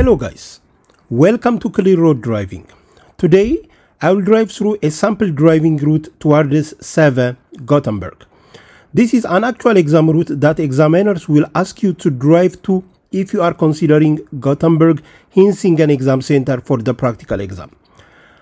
Hello guys, welcome to ClearRoad Driving. Today I will drive through a sample driving route towards Säve, Gothenburg. This is an actual exam route that examiners will ask you to drive to if you are considering Gothenburg Hisingen Exam Center for the practical exam.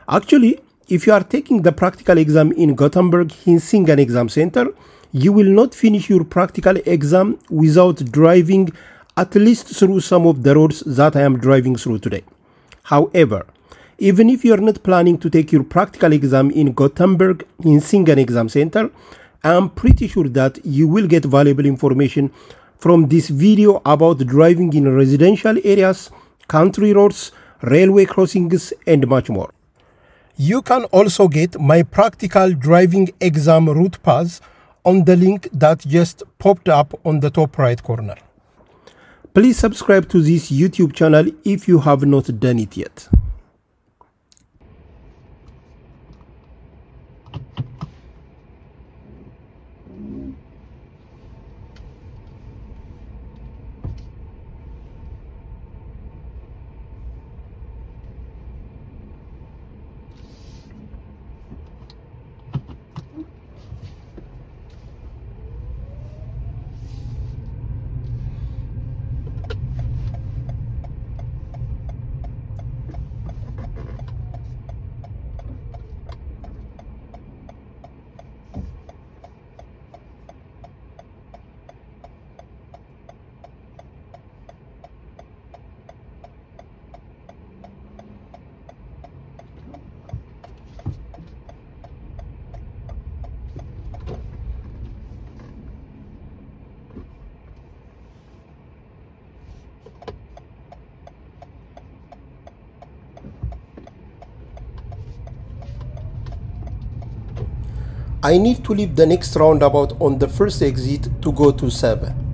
Actually, if you are taking the practical exam in Gothenburg Hisingen Exam Center, you will not finish your practical exam without driving at least through some of the roads that I am driving through today. However, even if you are not planning to take your practical exam in Gothenburg Hisingen Exam Center, I am pretty sure that you will get valuable information from this video about driving in residential areas, country roads, railway crossings, and much more. You can also get my practical driving exam route pass on the link that just popped up on the top right corner. Please subscribe to this YouTube channel if you have not done it yet. I need to leave the next roundabout on the first exit to go to Säve.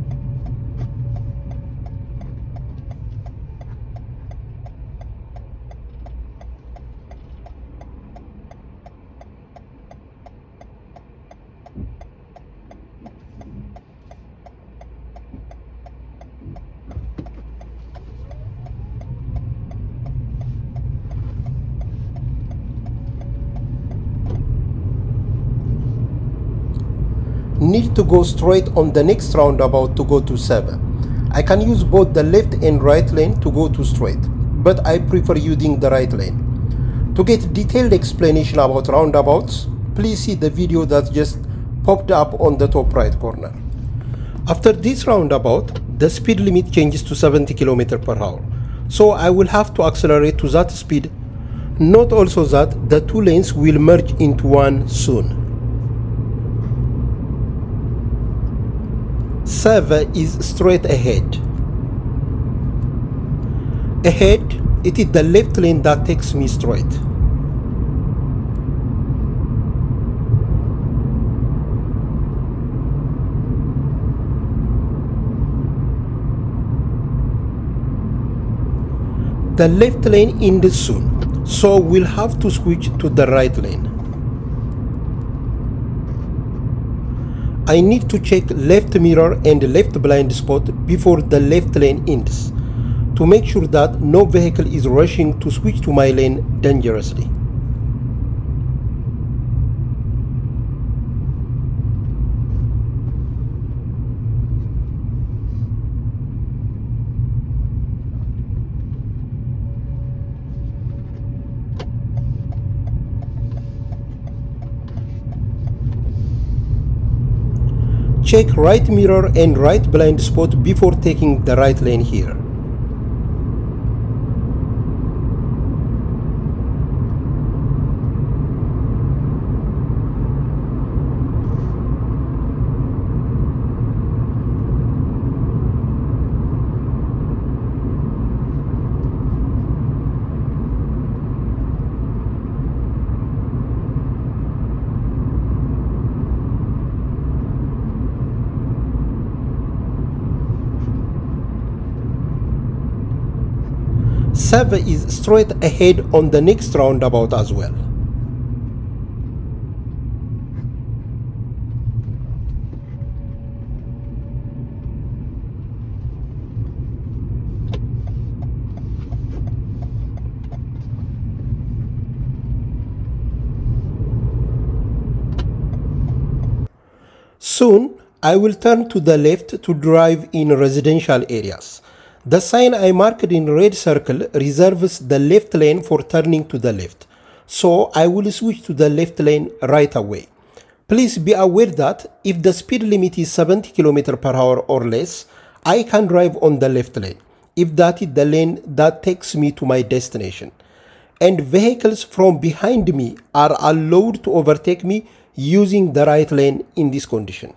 Need to go straight on the next roundabout to go to Säve. I can use both the left and right lane to go to straight, but I prefer using the right lane. To get detailed explanation about roundabouts, please see the video that just popped up on the top right corner. After this roundabout, the speed limit changes to 70 km per hour, so I will have to accelerate to that speed. Note also that the two lanes will merge into one soon. Säve is straight ahead. Ahead, it is the left lane that takes me straight. The left lane ends soon, so we'll have to switch to the right lane. I need to check left mirror and left blind spot before the left lane ends to make sure that no vehicle is rushing to switch to my lane dangerously. Check right mirror and right blind spot before taking the right lane here. Säve is straight ahead on the next roundabout as well. Soon, I will turn to the left to drive in residential areas. The sign I marked in red circle reserves the left lane for turning to the left. So I will switch to the left lane right away. Please be aware that if the speed limit is 70 km per hour or less, I can drive on the left lane if that is the lane that takes me to my destination. And vehicles from behind me are allowed to overtake me using the right lane in this condition.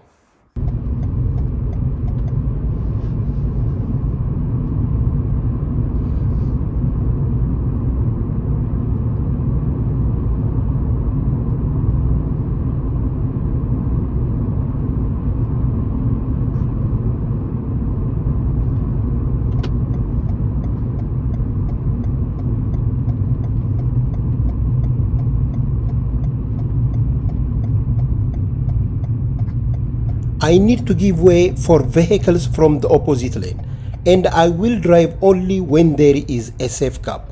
I need to give way for vehicles from the opposite lane and I will drive only when there is a safe gap.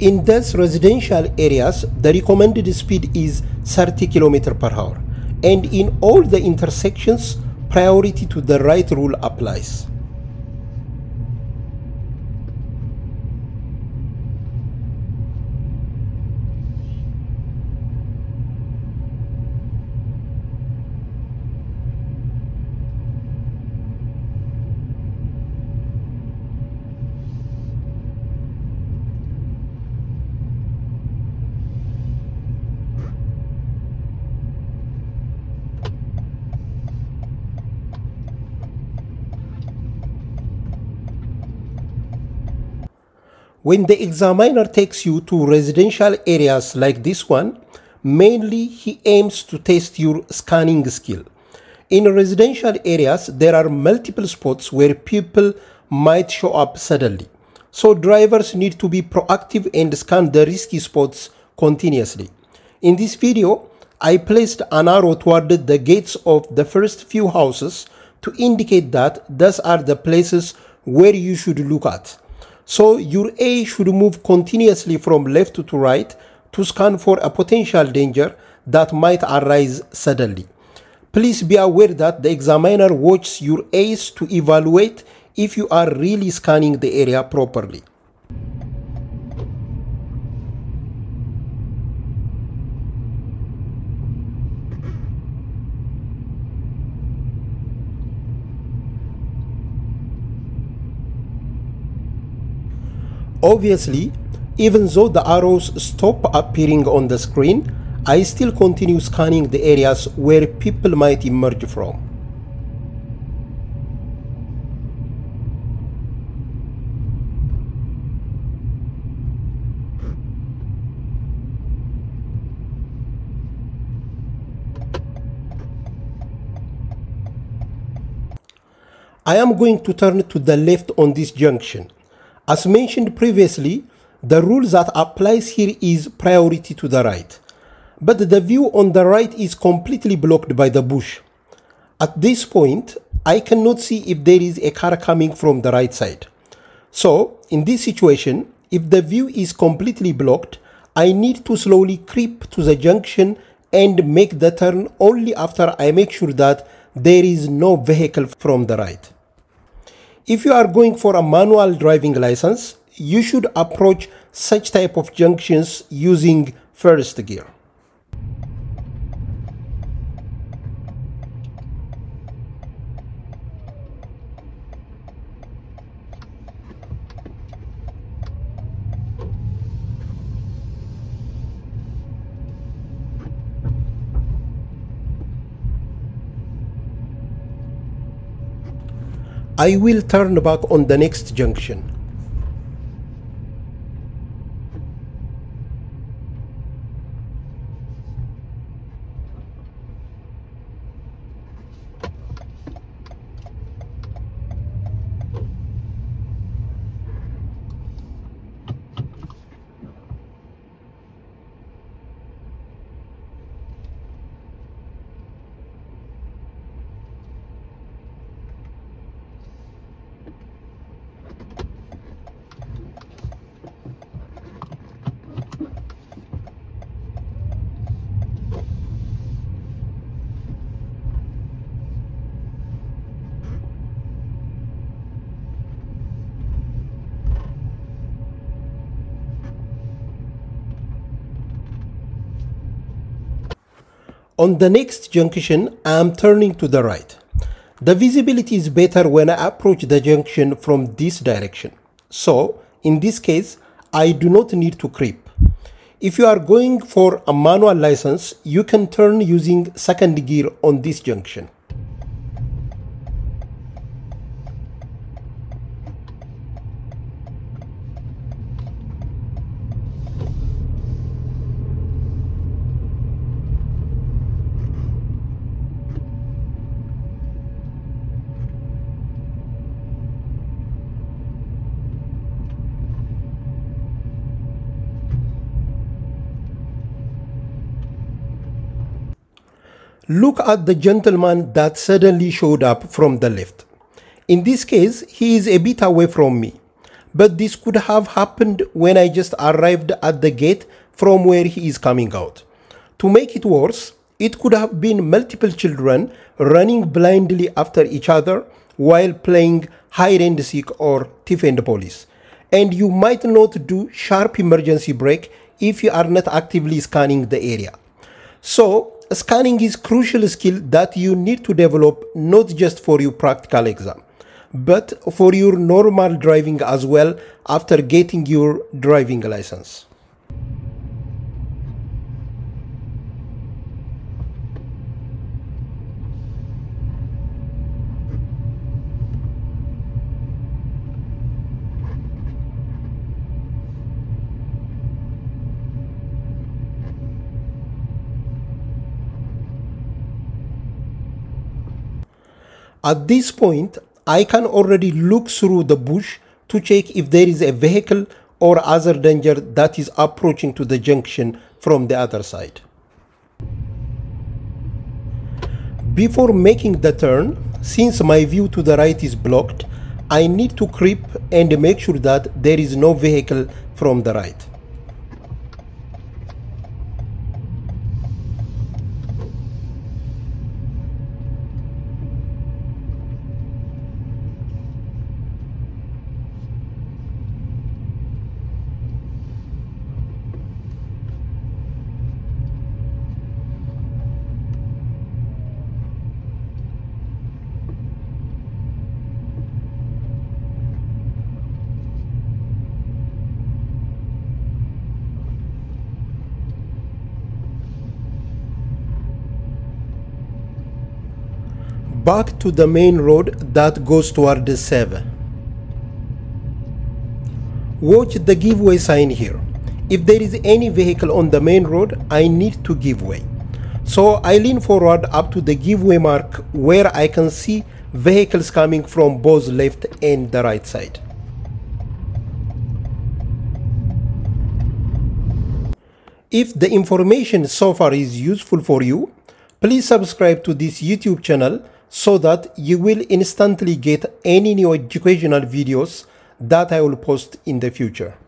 In dense residential areas, the recommended speed is 30 km per hour and in all the intersections, priority to the right rule applies. When the examiner takes you to residential areas like this one, mainly he aims to test your scanning skill. In residential areas, there are multiple spots where people might show up suddenly. So drivers need to be proactive and scan the risky spots continuously. In this video, I placed an arrow toward the gates of the first few houses to indicate that those are the places where you should look at. So your A should move continuously from left to right to scan for a potential danger that might arise suddenly. Please be aware that the examiner watches your A's to evaluate if you are really scanning the area properly. Obviously, even though the arrows stop appearing on the screen, I still continue scanning the areas where people might emerge from. I am going to turn to the left on this junction. As mentioned previously, the rule that applies here is priority to the right. But the view on the right is completely blocked by the bush. At this point, I cannot see if there is a car coming from the right side. So, in this situation, if the view is completely blocked, I need to slowly creep to the junction and make the turn only after I make sure that there is no vehicle from the right. If you are going for a manual driving license, you should approach such type of junctions using first gear. I will turn back on the next junction. On the next junction, I am turning to the right. The visibility is better when I approach the junction from this direction. So, in this case, I do not need to creep. If you are going for a manual license, you can turn using second gear on this junction. Look at the gentleman that suddenly showed up from the left. In this case, he is a bit away from me. But this could have happened when I just arrived at the gate from where he is coming out. To make it worse, it could have been multiple children running blindly after each other while playing hide and seek or thief and police. And you might not do sharp emergency brake if you are not actively scanning the area. So scanning is crucial skill that you need to develop not just for your practical exam but for your normal driving as well after getting your driving license. At this point, I can already look through the bush to check if there is a vehicle or other danger that is approaching to the junction from the other side. Before making the turn, since my view to the right is blocked, I need to creep and make sure that there is no vehicle from the right. Back to the main road that goes toward the Säve. Watch the giveaway sign here. If there is any vehicle on the main road, I need to give way. So I lean forward up to the giveaway mark where I can see vehicles coming from both left and the right side. If the information so far is useful for you, please subscribe to this YouTube channel so that you will instantly get any new educational videos that I will post in the future.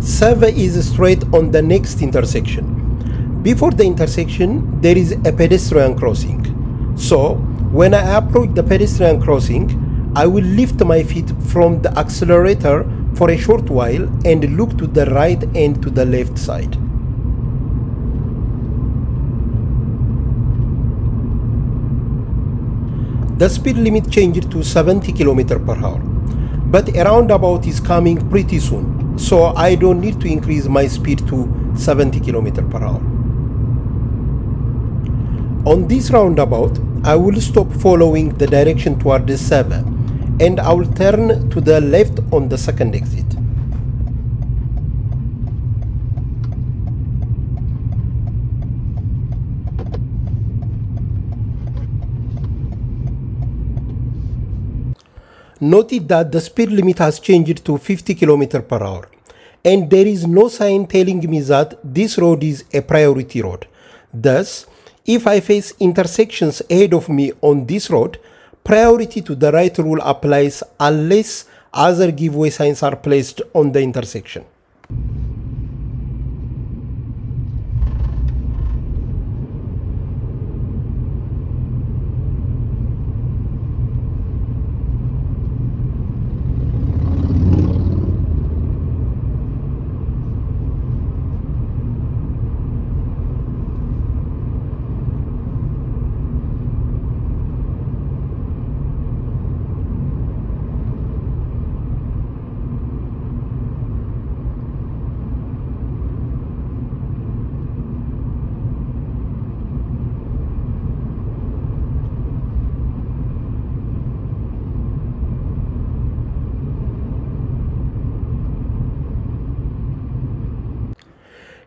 Säve is straight on the next intersection. Before the intersection, there is a pedestrian crossing. So, when I approach the pedestrian crossing, I will lift my feet from the accelerator for a short while and look to the right and to the left side. The speed limit changed to 70 km per hour, but a roundabout is coming pretty soon, so I don't need to increase my speed to 70 km per hour. On this roundabout, I will stop following the direction toward the Säve and I will turn to the left on the second exit. Note that the speed limit has changed to 50 km per hour and there is no sign telling me that this road is a priority road. Thus, if I face intersections ahead of me on this road, priority to the right rule applies unless other giveaway signs are placed on the intersection.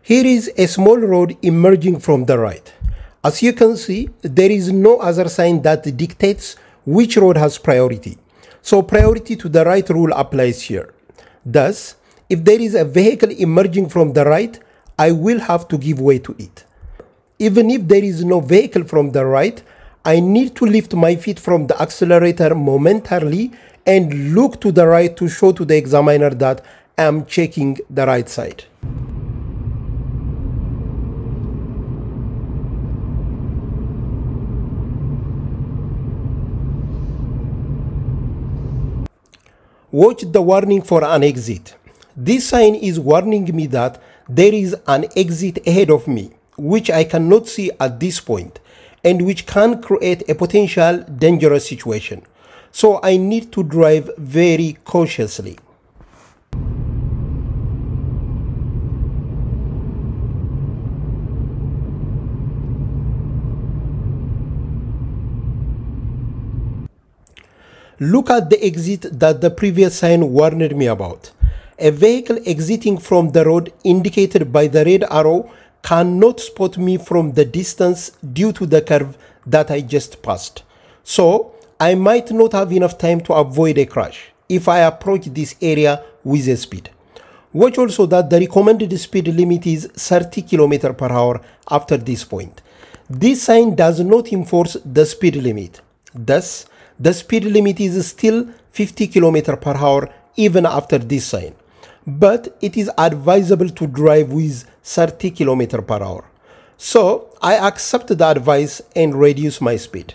Here is a small road emerging from the right. As you can see, there is no other sign that dictates which road has priority. So priority to the right rule applies here. Thus, if there is a vehicle emerging from the right, I will have to give way to it. Even if there is no vehicle from the right, I need to lift my feet from the accelerator momentarily and look to the right to show to the examiner that I am checking the right side. Watch the warning for an exit. This sign is warning me that there is an exit ahead of me, which I cannot see at this point, and which can create a potential dangerous situation. So I need to drive very cautiously. Look at the exit that the previous sign warned me about. A vehicle exiting from the road indicated by the red arrow cannot spot me from the distance due to the curve that I just passed. So I might not have enough time to avoid a crash if I approach this area with a speed. Watch also that the recommended speed limit is 30 km per hour after this point. This sign does not enforce the speed limit. Thus, the speed limit is still 50 km per hour even after this sign. But it is advisable to drive with 30 km per hour. So I accept the advice and reduce my speed.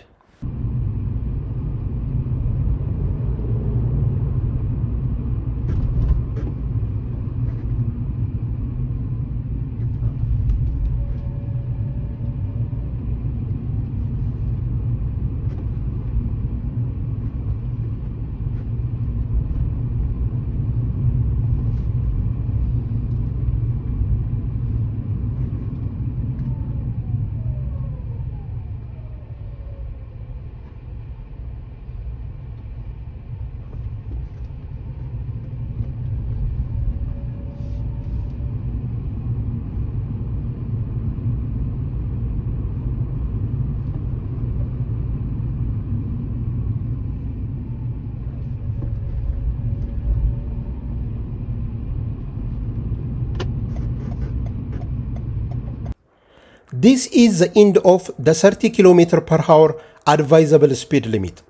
This is the end of the 30 km per hour advisable speed limit.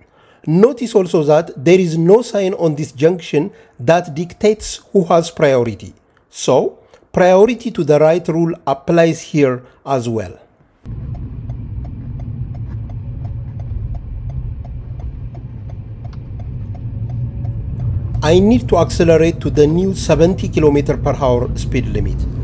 Notice also that there is no sign on this junction that dictates who has priority. So, priority to the right rule applies here as well. I need to accelerate to the new 70 km per hour speed limit.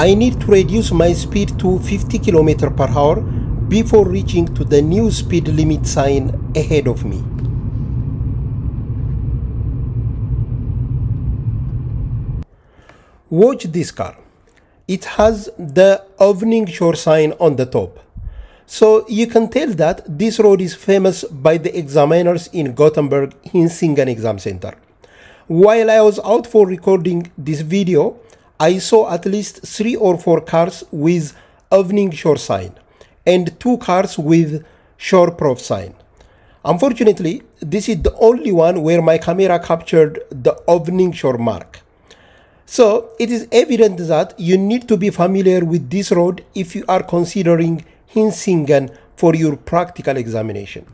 I need to reduce my speed to 50 km per hour before reaching to the new speed limit sign ahead of me. Watch this car. It has the Övningskör sign on the top. So you can tell that this road is famous by the examiners in Gothenburg Hisingen Exam Center. While I was out for recording this video, I saw at least three or four cars with övningskör sign and two cars with körprov sign. Unfortunately, this is the only one where my camera captured the övningskör mark. So it is evident that you need to be familiar with this road if you are considering Hisingen for your practical examination.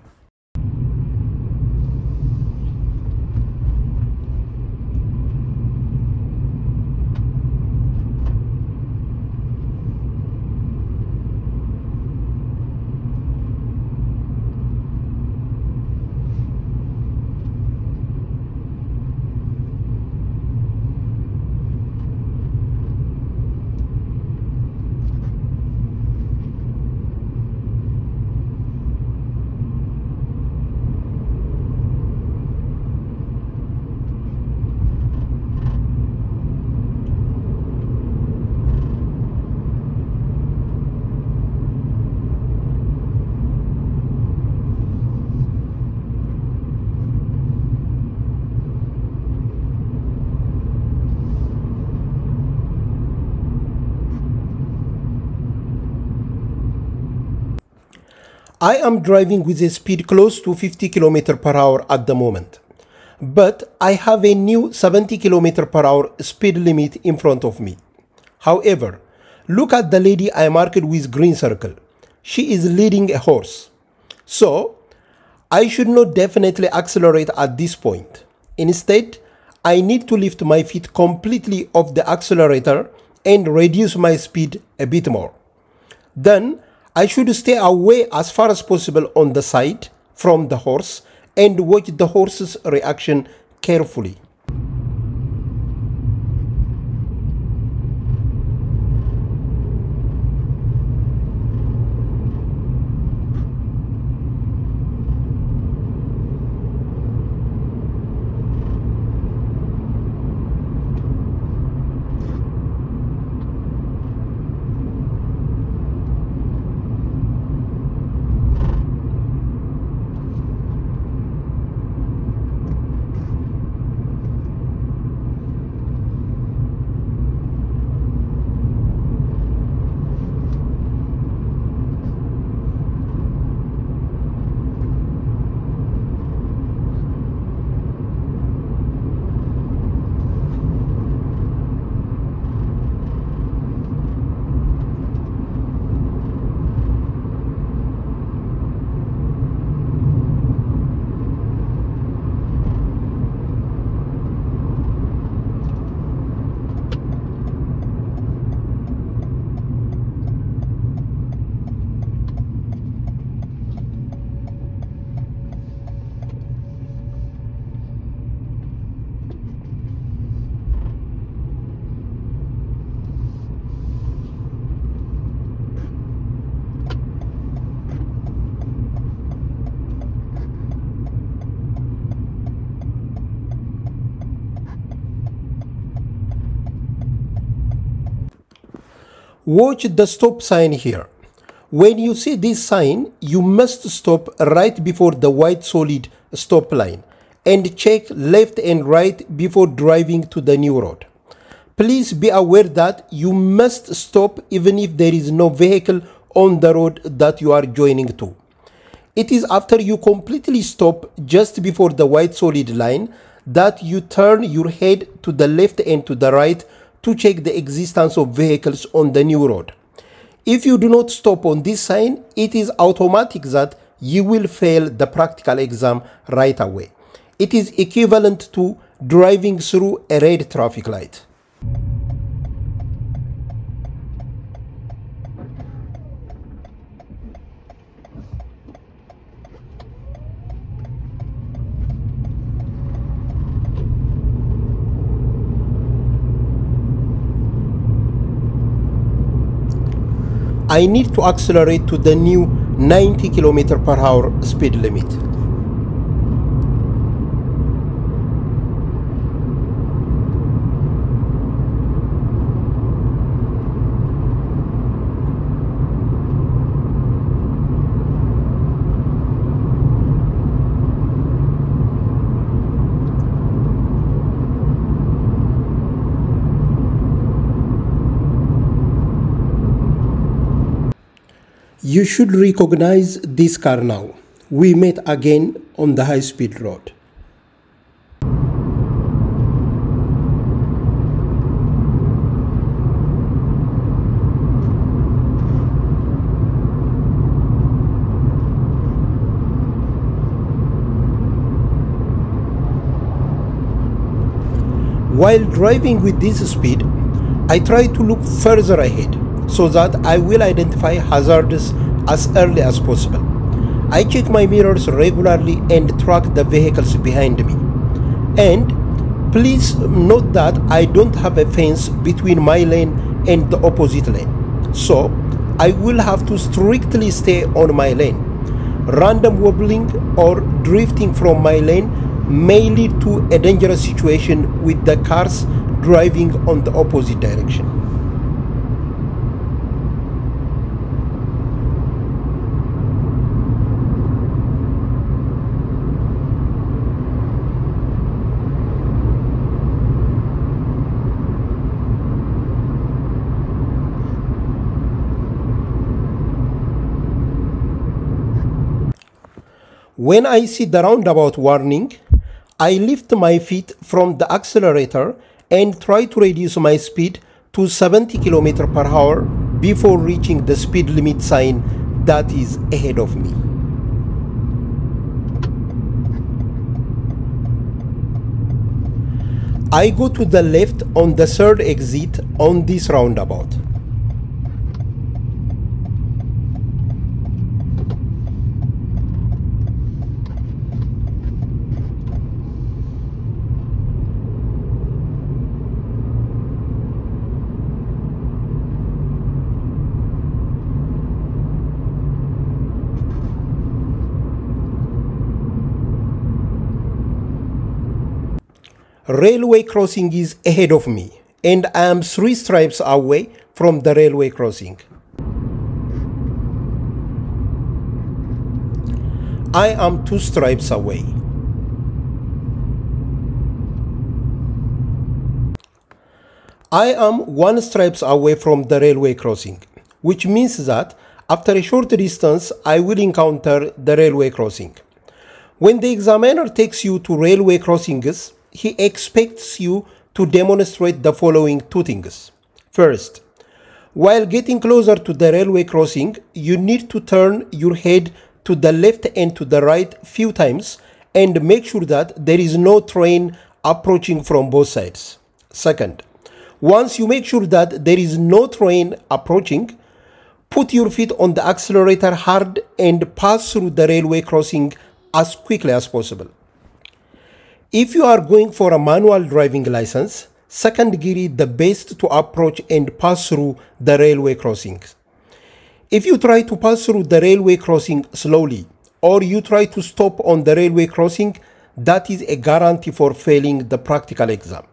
I am driving with a speed close to 50 km per hour at the moment, but I have a new 70 km per hour speed limit in front of me. However, look at the lady I marked with green circle. She is leading a horse. So, I should not definitely accelerate at this point. Instead, I need to lift my feet completely off the accelerator and reduce my speed a bit more. Then I should stay away as far as possible on the side from the horse and watch the horse's reaction carefully. Watch the stop sign here. When you see this sign, you must stop right before the white solid stop line and check left and right before driving to the new road. Please be aware that you must stop even if there is no vehicle on the road that you are joining to. It is after you completely stop just before the white solid line that you turn your head to the left and to the right to check the existence of vehicles on the new road. If you do not stop on this sign, it is automatic that you will fail the practical exam right away. It is equivalent to driving through a red traffic light. I need to accelerate to the new 90 km per hour speed limit. You should recognize this car now. We met again on the high speed road. While driving with this speed, I try to look further ahead so that I will identify hazards as early as possible. I check my mirrors regularly and track the vehicles behind me. And please note that I don't have a fence between my lane and the opposite lane. So I will have to strictly stay on my lane. Random wobbling or drifting from my lane may lead to a dangerous situation with the cars driving on the opposite direction. When I see the roundabout warning, I lift my feet from the accelerator and try to reduce my speed to 70 km per hour before reaching the speed limit sign that is ahead of me. I go to the left on the third exit on this roundabout. Railway crossing is ahead of me and I am three stripes away from the railway crossing. I am two stripes away. I am one stripes away from the railway crossing, which means that after a short distance I will encounter the railway crossing. When the examiner takes you to railway crossings, he expects you to demonstrate the following two things. First, while getting closer to the railway crossing, you need to turn your head to the left and to the right few times and make sure that there is no train approaching from both sides. Second, once you make sure that there is no train approaching, put your feet on the accelerator hard and pass through the railway crossing as quickly as possible. If you are going for a manual driving license, second gear is the best to approach and pass through the railway crossings. If you try to pass through the railway crossing slowly, or you try to stop on the railway crossing, that is a guarantee for failing the practical exam.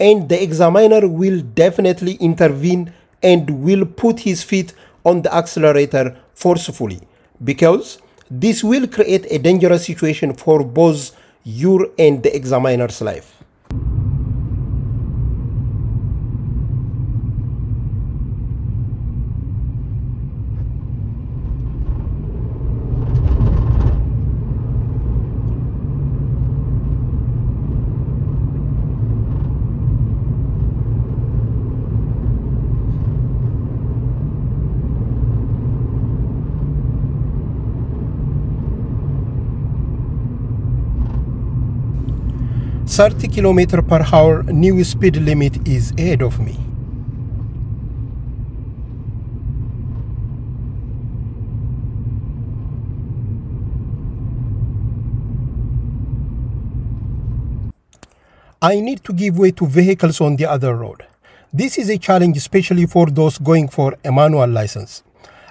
And the examiner will definitely intervene and will put his feet on the accelerator forcefully because this will create a dangerous situation for both your and the examiner's life. 30 km per hour new speed limit is ahead of me. I need to give way to vehicles on the other road. This is a challenge especially for those going for a manual license.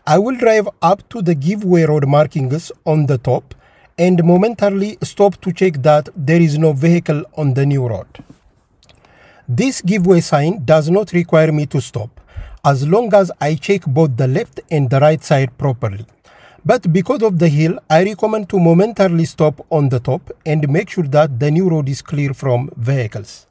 I will drive up to the giveaway road markings on the top and momentarily stop to check that there is no vehicle on the new road. This giveaway sign does not require me to stop as long as I check both the left and the right side properly. But because of the hill, I recommend to momentarily stop on the top and make sure that the new road is clear from vehicles.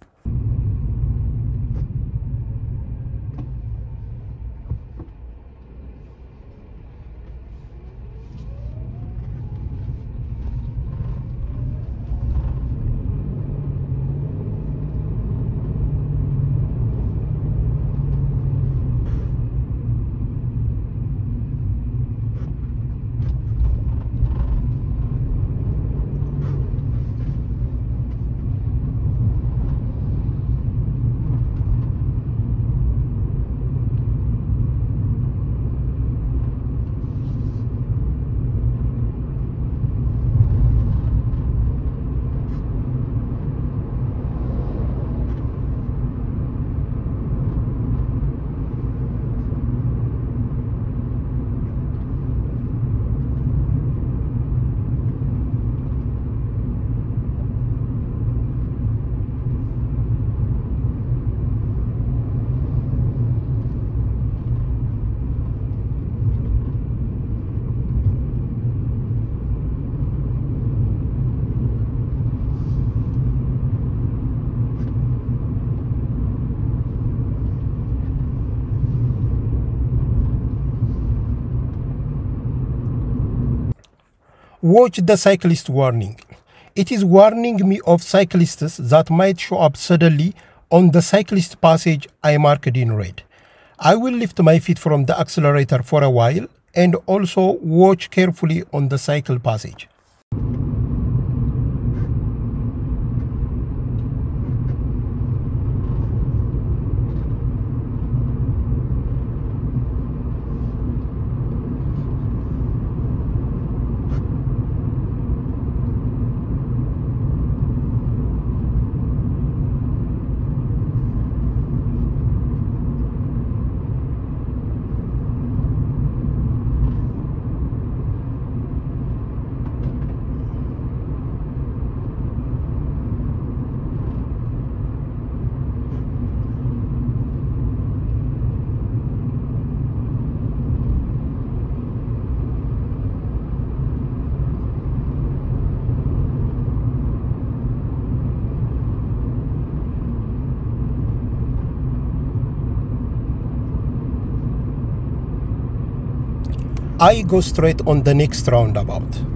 Watch the cyclist warning. It is warning me of cyclists that might show up suddenly on the cyclist passage I marked in red. I will lift my feet from the accelerator for a while and also watch carefully on the cycle passage. I go straight on the next roundabout.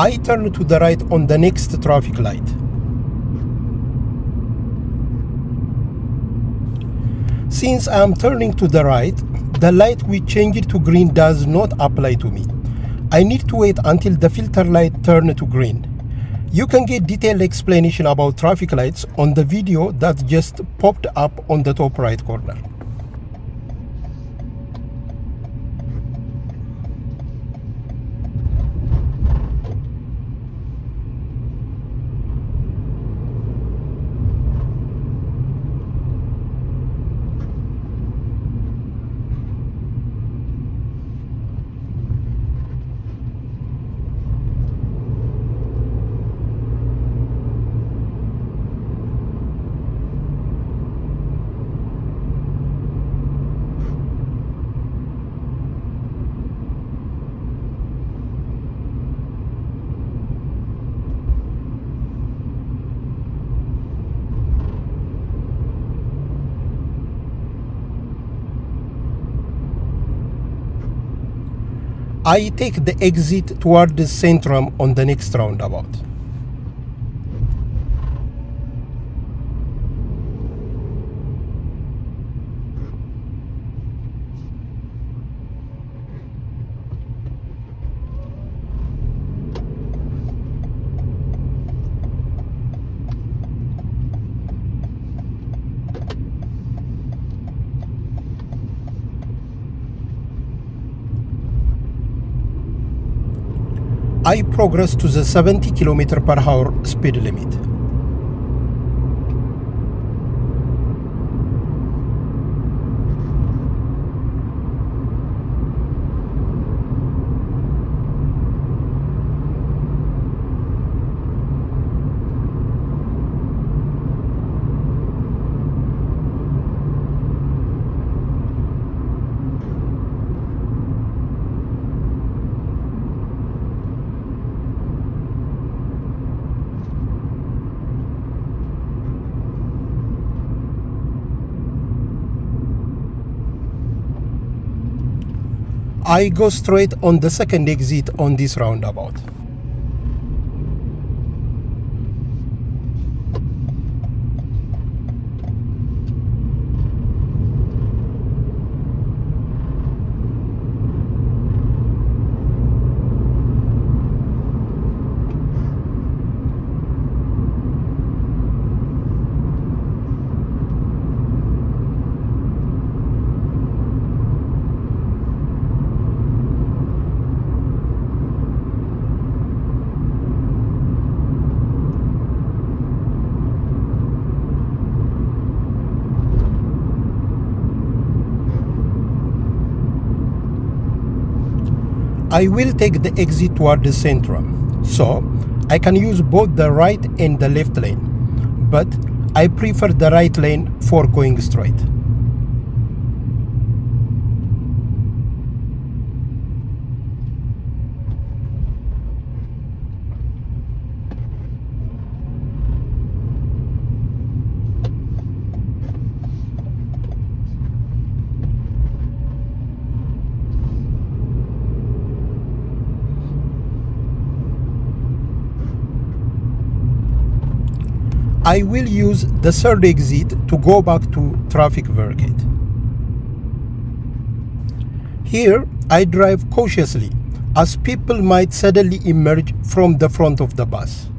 I turn to the right on the next traffic light. Since I am turning to the right, the light we changed to green does not apply to me. I need to wait until the filter light turn to green. You can get detailed explanation about traffic lights on the video that just popped up on the top right corner. I take the exit toward the centrum on the next roundabout. I progress to the 70 km per hour speed limit. I go straight on the second exit on this roundabout. I will take the exit toward the centrum, so I can use both the right and the left lane. But I prefer the right lane for going straight. I will use the third exit to go back to Trafikverket. Here, I drive cautiously as people might suddenly emerge from the front of the bus.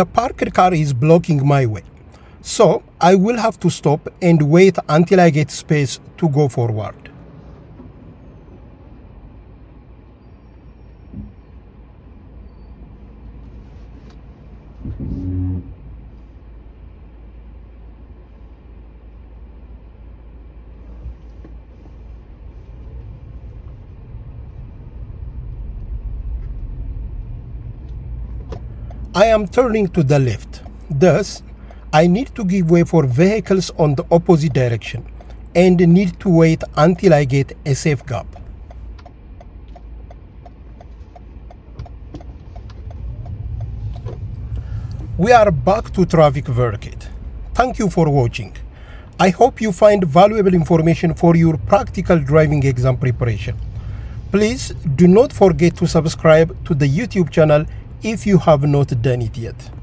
The parked car is blocking my way. So I will have to stop and wait until I get space to go forward. Am turning to the left. Thus, I need to give way for vehicles on the opposite direction and need to wait until I get a safe gap. We are back to Trafikverket. Thank you for watching. I hope you find valuable information for your practical driving exam preparation. Please do not forget to subscribe to the YouTube channel if you have not done it yet.